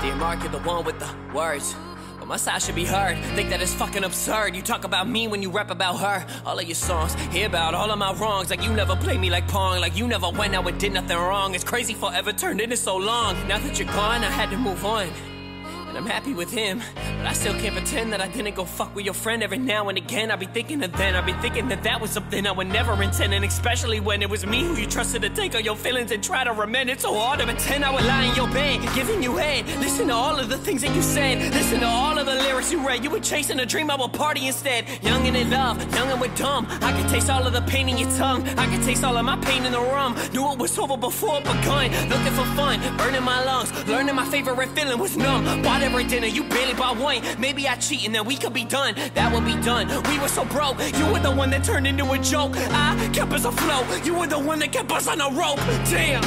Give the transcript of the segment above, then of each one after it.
Dear Mark, you're the one with the words. But my side should be heard. Think that it's fucking absurd. You talk about me when you rap about her. All of your songs, hear about all of my wrongs. Like you never played me like Pong. Like you never went out and did nothing wrong. It's crazy forever turned into so long. Now that you're gone, I had to move on. And I'm happy with him, but I still can't pretend that I didn't go fuck with your friend every now and again. I'd be thinking of then, I'd be thinking that that was something I would never intend, and especially when it was me who you trusted to take all your feelings and try to remend. It's so hard to pretend I would lie in your bed, giving you head. Listen to all of the things that you said, listen to all of the lyrics you read. You were chasing a dream, I would party instead. Young and in love, young and with dumb. I could taste all of the pain in your tongue, I could taste all of my pain in the rum. Knew it was over before it begun, looking for fun, burning my lungs, learning my favorite feeling was numb. Bought every dinner, you barely bought one. Maybe I cheat and then we could be done. That would be done. We were so broke, you were the one that turned into a joke. I kept us afloat, you were the one that kept us on a rope. Damn.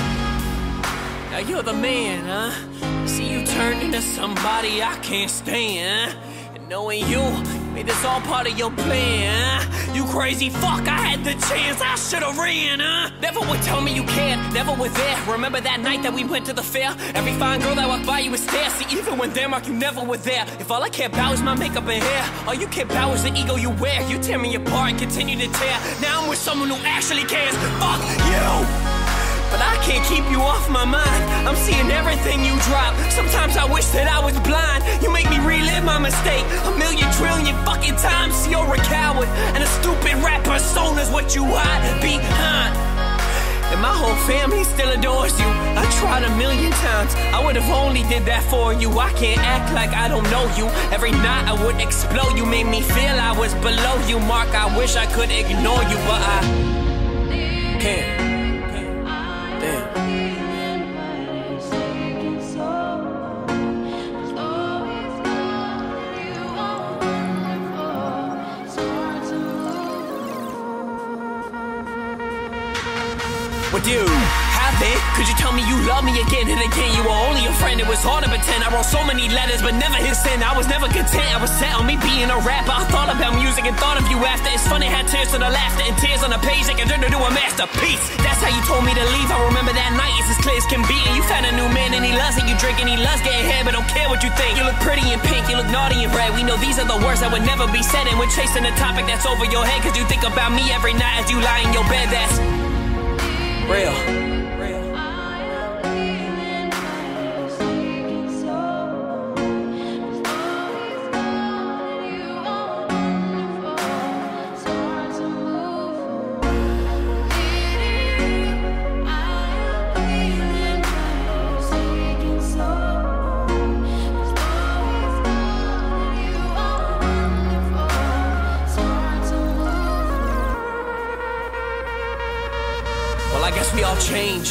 Now you're the man, huh? See you turned into somebody I can't stand. And knowing you made this all part of your plan. huh? You crazy fuck, I had the chance, I should've ran, huh? Never would tell me you cared, never were there. Remember that night that we went to the fair? Every fine girl that walked by you was there. See, even when Denmark, you never were there. If all I care about is my makeup and hair, all you care about is the ego you wear. You tear me apart and continue to tear. Now I'm with someone who actually cares. Fuck you! But I can't keep you off my mind. I'm seeing everything you drop. Sometimes I wish that I was blind. You make me relive my mistake a million trillion fucking times. See, you're a coward, and a stupid rap persona's what you hide behind. And my whole family still adores you. I tried a million times. I would have only did that for you. I can't act like I don't know you. Every night I would explode. You made me feel I was below you, Mark. I wish I could ignore you, but I can't. You. Have it? Could you tell me you love me again and again? You were only a friend, it was hard to pretend. I wrote so many letters, but never hit send. I was never content, I was set on me being a rapper. I thought about music and thought of you after. It's funny, had tears to the laughter and tears on the page that can turn into a masterpiece. That's how you told me to leave. I remember that night, it's as clear as can be. And you found a new man and he loves it. You drink and he loves getting head, but don't care what you think. You look pretty in pink, you look naughty in red. We know these are the words that would never be said. And we're chasing a topic that's over your head, cause you think about me every night as you lie in your bed. That's real. All change.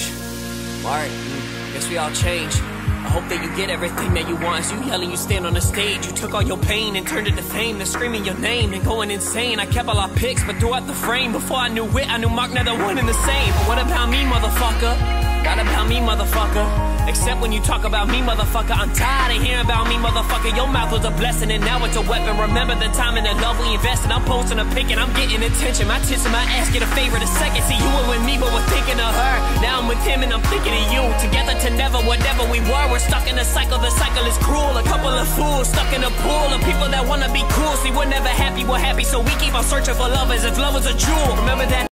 Alright, mm, guess we all change. I hope that you get everything that you want. You yelling, you stand on the stage. You took all your pain and turned it to fame. Then screaming your name and going insane. I kept all our pics, but throughout the frame. Before I knew it, I knew Mark neither one and the same. But what about me, motherfucker? Not about me, motherfucker. Except when you talk about me, motherfucker. I'm tired of hearing about me, motherfucker. Your mouth was a blessing and now it's a weapon. Remember the time and the love we invested. I'm posting a pic and I'm getting attention. My tits and my ass get a favor the second. See, you were with me, but we're thinking of her. Now I'm with him and I'm thinking of you. Together to never, whatever we were. We're stuck in a cycle. The cycle is cruel. A couple of fools stuck in a pool of people that wanna be cool. See, we're never happy. We're happy, so we keep on searching for lovers. if love was a jewel. Remember that.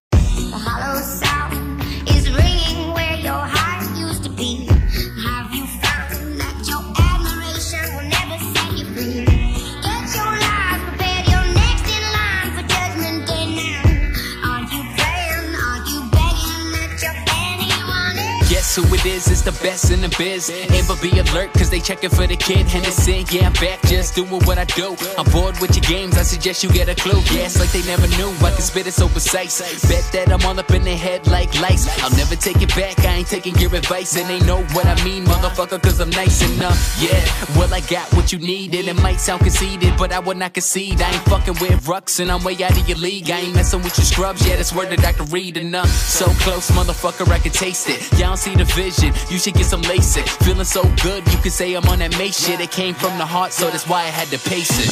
Else? It is? It's the best in the biz. Amber be alert, cause they checking for the kid. Henderson, yeah, I'm back, just doing what I do. I'm bored with your games, I suggest you get a clue. Yeah, it's like they never knew. I can spit it so precise. Bet that I'm all up in their head like lights. I'll never take it back, I ain't taking your advice. And they know what I mean, motherfucker, cause I'm nice enough. Yeah, well, I got what you needed. It might sound conceited, but I would not concede. I ain't fucking with rucks, and I'm way out of your league. I ain't messing with your scrubs, yeah, that's word that I can read enough. So close, motherfucker, I can taste it. Y'all don't see the vision, vision. You should get some LASIK. Feeling so good, you could say I'm on that make shit. It came from the heart, so that's why I had to pace it.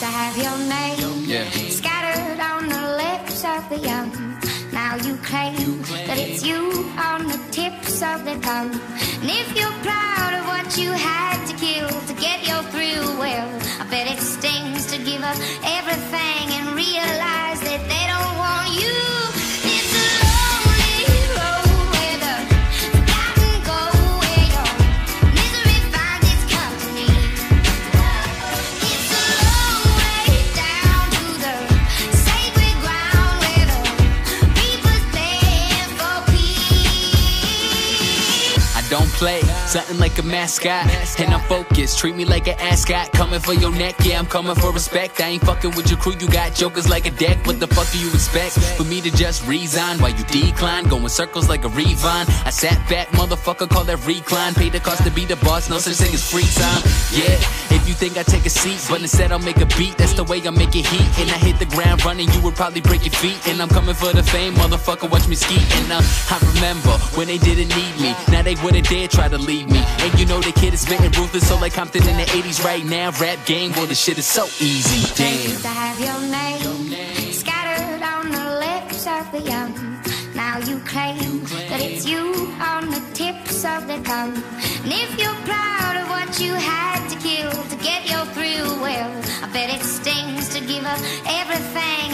To have your name yeah. scattered on the lips of the young. Now you claim, you claim that it's you on the tips of the tongue. And if you're proud of what you had to kill to get your thrill, well, I bet it stings to give up everything. Something like a mascot. And I'm focused, treat me like an ascot. Coming for your neck, yeah, I'm coming for respect. I ain't fucking with your crew, you got jokers like a deck. What the fuck do you expect? For me to just resign while you decline? Going circles like a revine. I sat back, motherfucker, call that recline. Pay the cost to be the boss, no such thing as free time. Yeah, if you think I take a seat, but instead I'll make a beat, that's the way I make it heat. And I hit the ground running, you would probably break your feet. And I'm coming for the fame, motherfucker, watch me ski. And uh, I remember when they didn't need me, now they wouldn't dare try to leave me. And you know the kid is spitting ruthless, so like Compton in the 80s right now. Rap game, well, the shit is so easy. Damn. To have your name scattered on the lips of the young. Now you claim that it's you on the tips of the tongue. And if you're proud of what you had to kill to get your thrill, well, I bet it stings to give up everything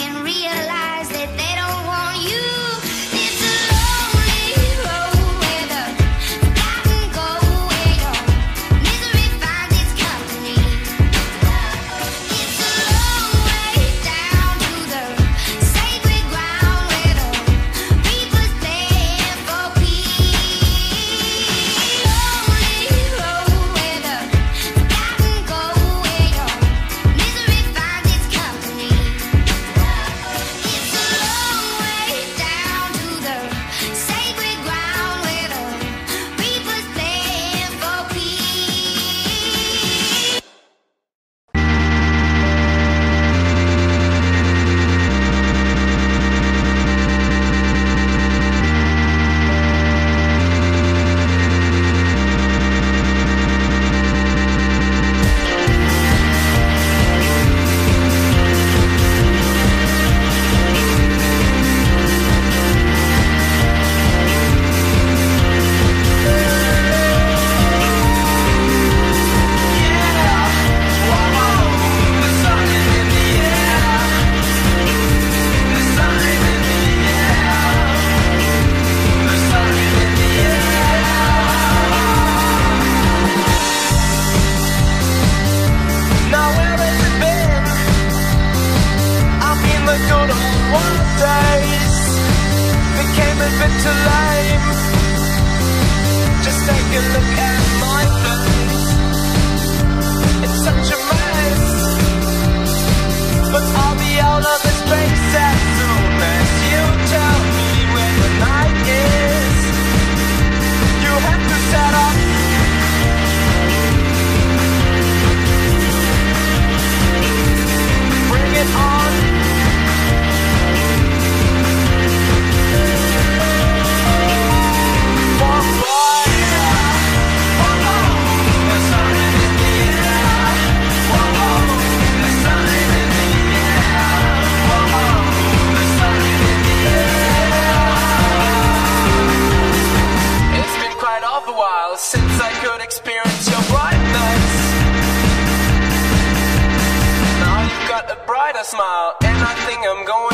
smile, and I think I'm going